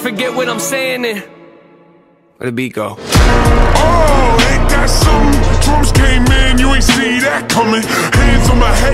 forget what I'm saying then. Where the beat go? Oh, ain't that something? Drums came in, you ain't see that coming. Hands on my head.